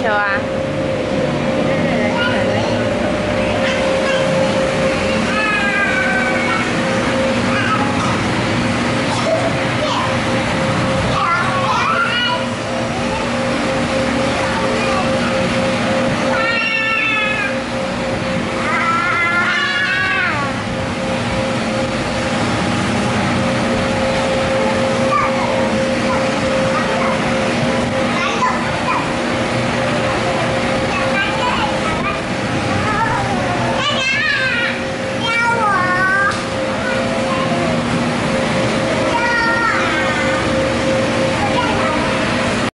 球啊。